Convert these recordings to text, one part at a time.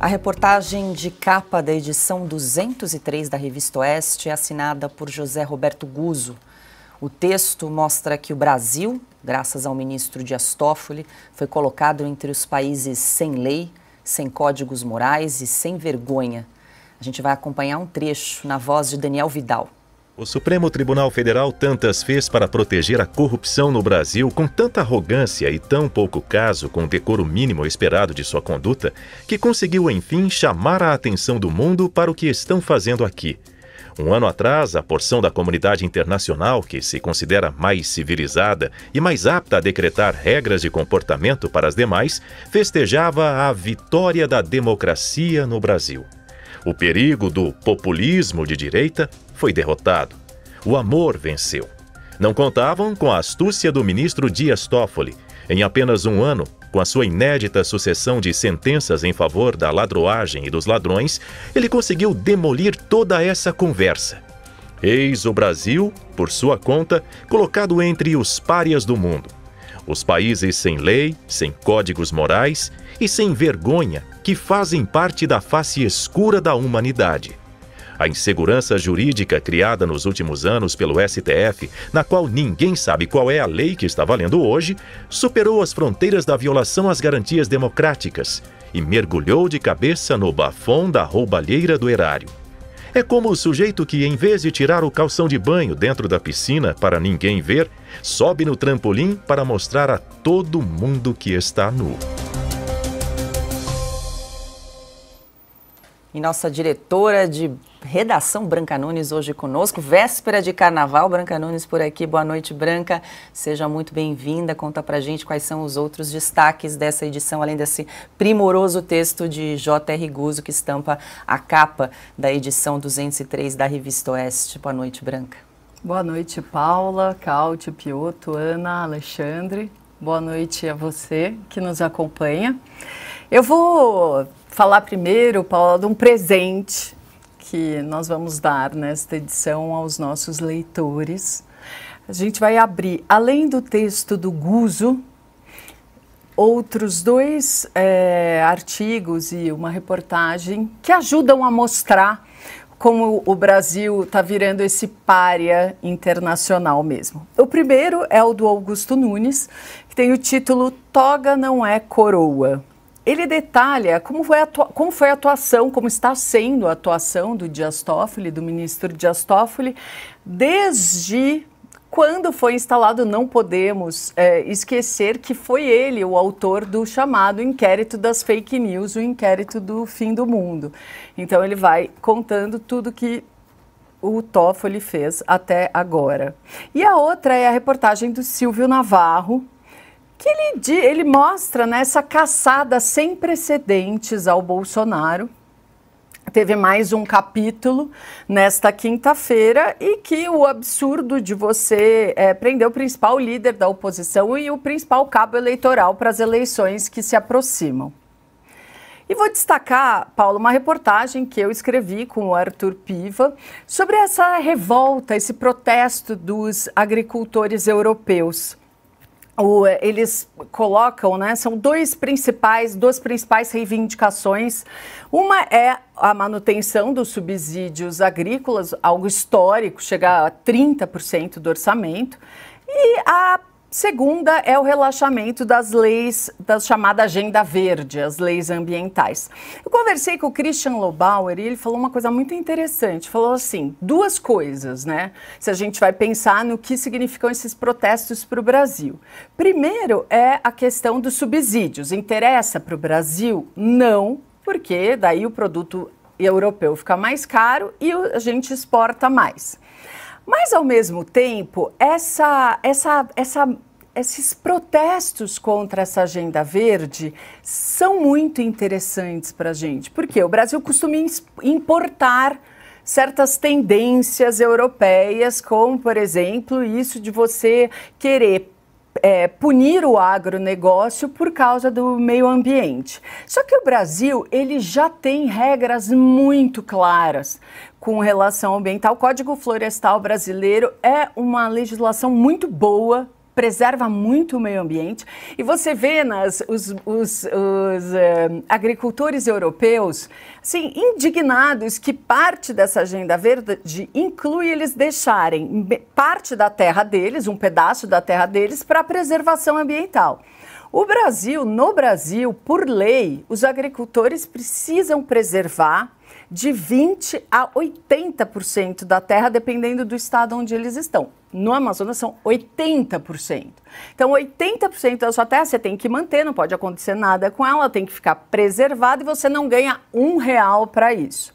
A reportagem de capa da edição 203 da Revista Oeste é assinada por José Roberto Guzzo. O texto mostra que o Brasil, graças ao ministro Dias Toffoli, foi colocado entre os países sem lei, sem códigos morais e sem vergonha. A gente vai acompanhar um trecho na voz de Daniel Vidal. O Supremo Tribunal Federal tantas fez para proteger a corrupção no Brasil com tanta arrogância e tão pouco caso com o decoro mínimo esperado de sua conduta, que conseguiu enfim chamar a atenção do mundo para o que estão fazendo aqui. Um ano atrás, a porção da comunidade internacional que se considera mais civilizada e mais apta a decretar regras de comportamento para as demais festejava a vitória da democracia no Brasil. O perigo do populismo de direita foi derrotado. O amor venceu. Não contavam com a astúcia do ministro Dias Toffoli. Em apenas um ano, com a sua inédita sucessão de sentenças em favor da ladroagem e dos ladrões, ele conseguiu demolir toda essa conversa. Eis o Brasil, por sua conta, colocado entre os párias do mundo. Os países sem lei, sem códigos morais e sem vergonha que fazem parte da face escura da humanidade. A insegurança jurídica criada nos últimos anos pelo STF, na qual ninguém sabe qual é a lei que está valendo hoje, superou as fronteiras da violação às garantias democráticas e mergulhou de cabeça no bafão da roubalheira do erário. É como o sujeito que, em vez de tirar o calção de banho dentro da piscina para ninguém ver, sobe no trampolim para mostrar a todo mundo que está nu. E nossa diretora de redação, Branca Nunes, hoje conosco. Véspera de carnaval, Branca Nunes por aqui. Boa noite, Branca. Seja muito bem-vinda. Conta pra gente quais são os outros destaques dessa edição, além desse primoroso texto de J.R. Guzzo que estampa a capa da edição 203 da Revista Oeste. Boa noite, Branca. Boa noite, Paula, Cáutio, Pioto, Ana, Alexandre. Boa noite a você que nos acompanha. Eu vou falar primeiro, Paula, de um presente que nós vamos dar nesta edição aos nossos leitores. A gente vai abrir, além do texto do Guzo, outros dois é, artigos e uma reportagem que ajudam a mostrar como o Brasil está virando esse párea internacional mesmo. O primeiro é o do Augusto Nunes, que tem o título Toga não é coroa. Ele detalha como foi, a como foi a atuação, como está sendo a atuação do Dias Toffoli, do ministro Dias Toffoli, desde quando foi instalado, não podemos é, esquecer que foi ele o autor do chamado inquérito das fake news, o inquérito do fim do mundo. Então ele vai contando tudo que o Toffoli fez até agora. E a outra é a reportagem do Silvio Navarro, que ele, ele mostra né, essa caçada sem precedentes ao Bolsonaro. Teve mais um capítulo nesta quinta-feira e que o absurdo de você é, prender o principal líder da oposição e o principal cabo eleitoral para as eleições que se aproximam. E vou destacar, Paulo, uma reportagem que eu escrevi com o Arthur Piva sobre essa revolta, esse protesto dos agricultores europeus o, eles colocam, né, são dois principais, duas principais reivindicações. Uma é a manutenção dos subsídios agrícolas, algo histórico, chega a 30% do orçamento, e a Segunda é o relaxamento das leis da chamada Agenda Verde, as leis ambientais. Eu conversei com o Christian Lobauer e ele falou uma coisa muito interessante. Falou assim: duas coisas, né? Se a gente vai pensar no que significam esses protestos para o Brasil. Primeiro é a questão dos subsídios. Interessa para o Brasil? Não, porque daí o produto europeu fica mais caro e a gente exporta mais. Mas, ao mesmo tempo, essa, essa, essa, esses protestos contra essa agenda verde são muito interessantes para a gente, porque o Brasil costuma importar certas tendências europeias, como, por exemplo, isso de você querer é, punir o agronegócio por causa do meio ambiente. Só que o Brasil ele já tem regras muito claras com relação ambiental. O Código Florestal Brasileiro é uma legislação muito boa preserva muito o meio ambiente. E você vê nas, os, os, os uh, agricultores europeus assim, indignados que parte dessa agenda verde inclui eles deixarem parte da terra deles, um pedaço da terra deles, para preservação ambiental. O Brasil, no Brasil, por lei, os agricultores precisam preservar de 20 a 80% da terra, dependendo do estado onde eles estão. No Amazonas são 80%. Então, 80% da sua terra você tem que manter, não pode acontecer nada com ela, tem que ficar preservada e você não ganha um real para isso.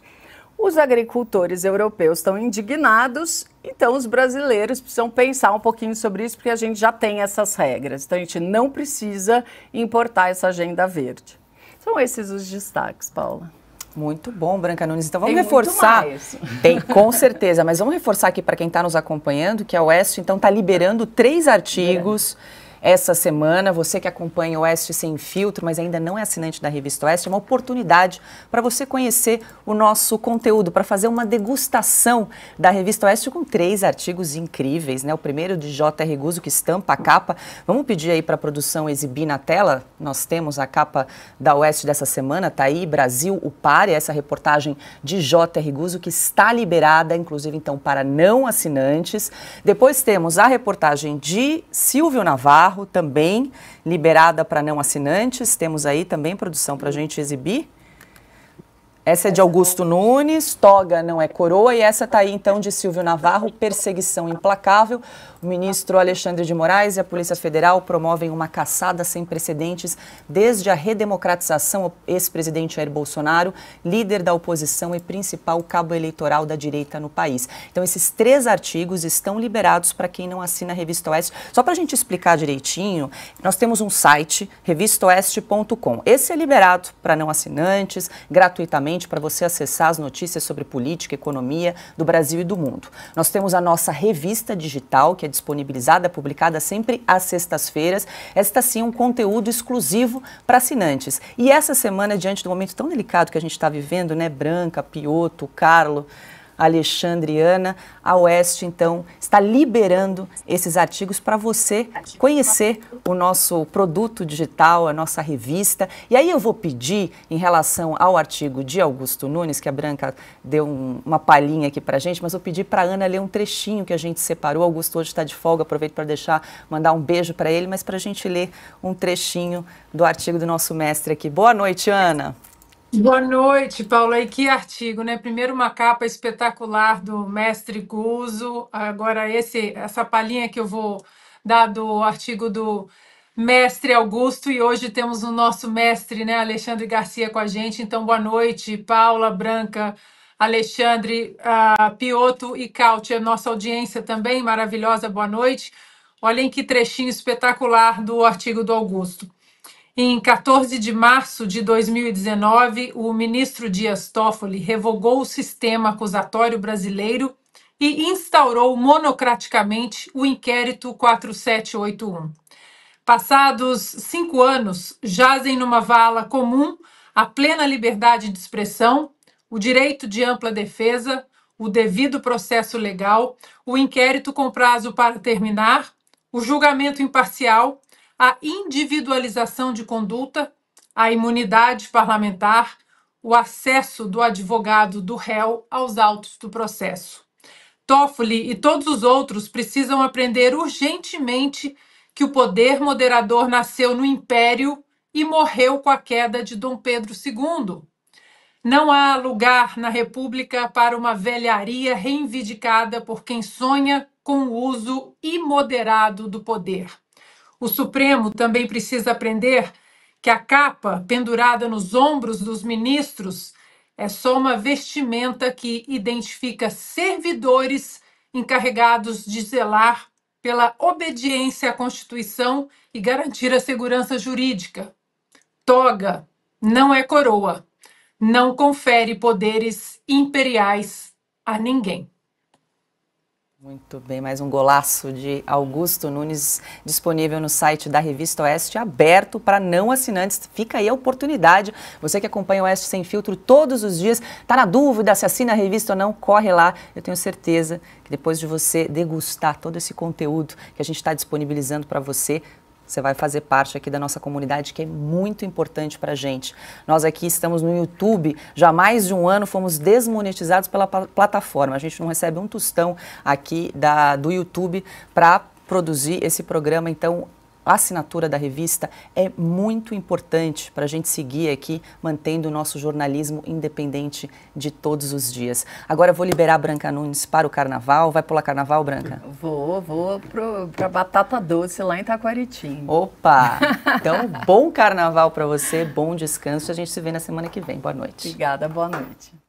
Os agricultores europeus estão indignados, então os brasileiros precisam pensar um pouquinho sobre isso, porque a gente já tem essas regras. Então a gente não precisa importar essa agenda verde. São esses os destaques, Paula. Muito bom, Branca Nunes. Então vamos Tem reforçar. Tem, com certeza, mas vamos reforçar aqui para quem está nos acompanhando que a Oeste então está liberando três artigos. É essa semana. Você que acompanha o Oeste Sem Filtro, mas ainda não é assinante da Revista Oeste, é uma oportunidade para você conhecer o nosso conteúdo, para fazer uma degustação da Revista Oeste com três artigos incríveis, né? O primeiro de J.R. Guzzo, que estampa a capa. Vamos pedir aí para a produção exibir na tela? Nós temos a capa da Oeste dessa semana, tá aí, Brasil, o Pare, essa reportagem de J.R. Guzzo, que está liberada, inclusive, então, para não assinantes. Depois temos a reportagem de Silvio Navarro, também liberada para não assinantes. Temos aí também produção para a gente exibir. Essa é de Augusto Nunes, Toga não é coroa, e essa está aí então de Silvio Navarro, Perseguição Implacável. O ministro Alexandre de Moraes e a Polícia Federal promovem uma caçada sem precedentes desde a redemocratização ex-presidente Jair Bolsonaro, líder da oposição e principal cabo eleitoral da direita no país. Então, esses três artigos estão liberados para quem não assina a Revista Oeste. Só para a gente explicar direitinho, nós temos um site, revistaoeste.com. Esse é liberado para não assinantes, gratuitamente, para você acessar as notícias sobre política economia do Brasil e do mundo. Nós temos a nossa revista digital, que é disponibilizada, publicada sempre às sextas-feiras. Esta sim é um conteúdo exclusivo para assinantes. E essa semana, diante do momento tão delicado que a gente está vivendo, né, Branca, Pioto, Carlo, Alexandriana, a Oeste, então, está liberando esses artigos para você conhecer o nosso produto digital, a nossa revista. E aí eu vou pedir, em relação ao artigo de Augusto Nunes, que a Branca deu um, uma palhinha aqui para a gente, mas vou pedir para a Ana ler um trechinho que a gente separou. Augusto hoje está de folga, aproveito para deixar, mandar um beijo para ele, mas para a gente ler um trechinho do artigo do nosso mestre aqui. Boa noite, Ana. Boa noite, Paula. E que artigo, né? Primeiro uma capa espetacular do mestre Guzo, agora esse essa palhinha que eu vou dar do artigo do mestre Augusto e hoje temos o nosso mestre, né, Alexandre Garcia com a gente. Então, boa noite, Paula, Branca, Alexandre, uh, Pioto e Cautia, nossa audiência também maravilhosa. Boa noite. Olhem que trechinho espetacular do artigo do Augusto. Em 14 de março de 2019, o ministro Dias Toffoli revogou o sistema acusatório brasileiro e instaurou monocraticamente o inquérito 4781. Passados cinco anos, jazem numa vala comum a plena liberdade de expressão, o direito de ampla defesa, o devido processo legal, o inquérito com prazo para terminar, o julgamento imparcial a individualização de conduta, a imunidade parlamentar, o acesso do advogado do réu aos autos do processo. Toffoli e todos os outros precisam aprender urgentemente que o poder moderador nasceu no Império e morreu com a queda de Dom Pedro II. Não há lugar na República para uma velharia reivindicada por quem sonha com o uso imoderado do poder. O Supremo também precisa aprender que a capa pendurada nos ombros dos ministros é só uma vestimenta que identifica servidores encarregados de zelar pela obediência à Constituição e garantir a segurança jurídica. Toga não é coroa, não confere poderes imperiais a ninguém. Muito bem, mais um golaço de Augusto Nunes disponível no site da Revista Oeste, aberto para não assinantes. Fica aí a oportunidade. Você que acompanha o Oeste Sem Filtro todos os dias, está na dúvida se assina a revista ou não, corre lá. Eu tenho certeza que depois de você degustar todo esse conteúdo que a gente está disponibilizando para você, você vai fazer parte aqui da nossa comunidade, que é muito importante para a gente. Nós aqui estamos no YouTube, já há mais de um ano fomos desmonetizados pela plataforma. A gente não recebe um tostão aqui da, do YouTube para produzir esse programa, então a assinatura da revista é muito importante para a gente seguir aqui, mantendo o nosso jornalismo independente de todos os dias. Agora eu vou liberar a Branca Nunes para o carnaval. Vai pular carnaval, Branca? Vou, vou para Batata Doce lá em Taquaritim. Opa! Então, bom carnaval para você, bom descanso. A gente se vê na semana que vem. Boa noite. Obrigada, boa noite.